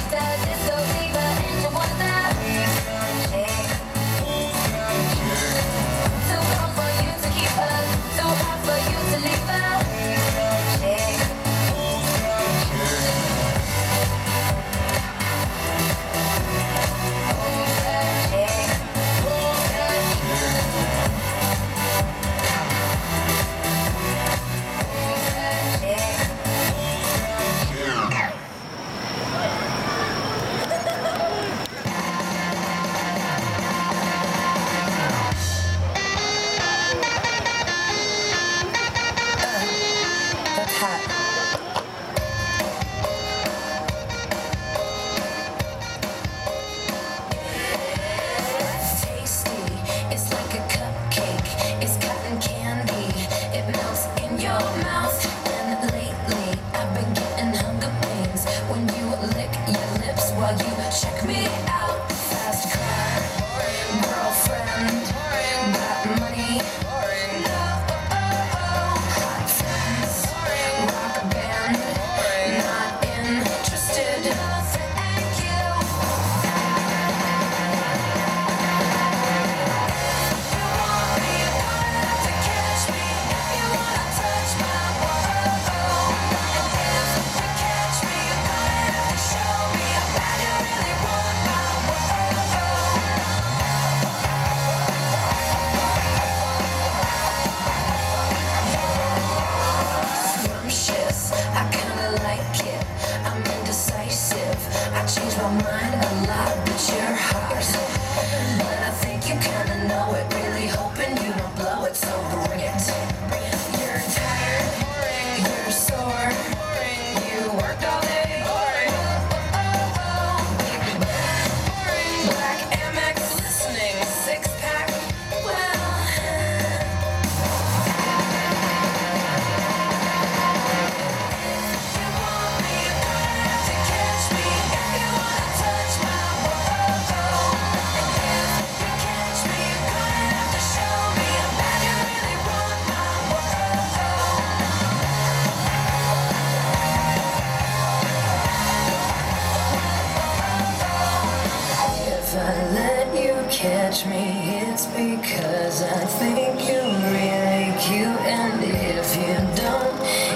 like that. I kinda like it. I'm indecisive. I change my mind a lot, but you're catch me, it's because I think you're really cute. And if you don't